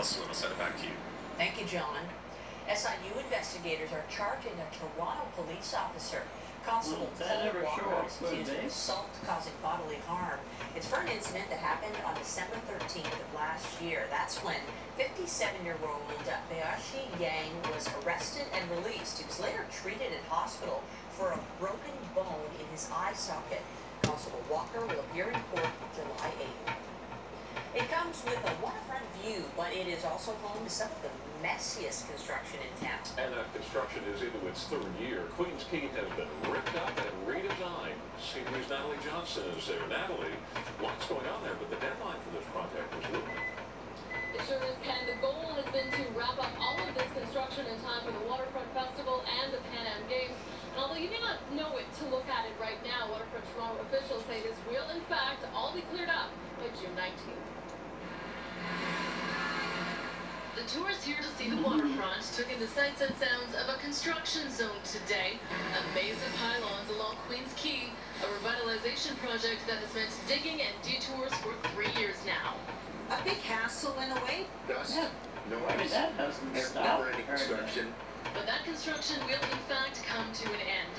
Melissa, I'll send it back to you. Thank you, John. SIU investigators are charging a Toronto police officer. Constable Paul Walker up, is accused of assault causing bodily harm. It's for an incident that happened on December 13th of last year. That's when 57-year-old Bayashi Yang was arrested and released. He was later treated at hospital for a broken bone in his eye socket. Constable Walker will appear in court July 8th. It comes with a waterfront view, but it is also home to some of the messiest construction in town. And that construction is into its third year. Queens Quay has been ripped up and redesigned. CB's Natalie Johnson is there. Natalie, lots going on there, but the deadline for this project is looming. It sure is, Ken. The goal has been to wrap up all of this construction in time for the Waterfront Festival and the Pan Am Games. And although you may not know it to look at it right now, Waterfront Toronto officials say this will, in fact, all be cleared up The tourists here to see the waterfront took in the sights and sounds of a construction zone today. A maze of pylons along Queens Quay, a revitalization project that has meant digging and detours for three years now. A big hassle in a way. Dust, Yeah. noise, I mean, that hasn't never stopped. any construction. But that construction will in fact come to an end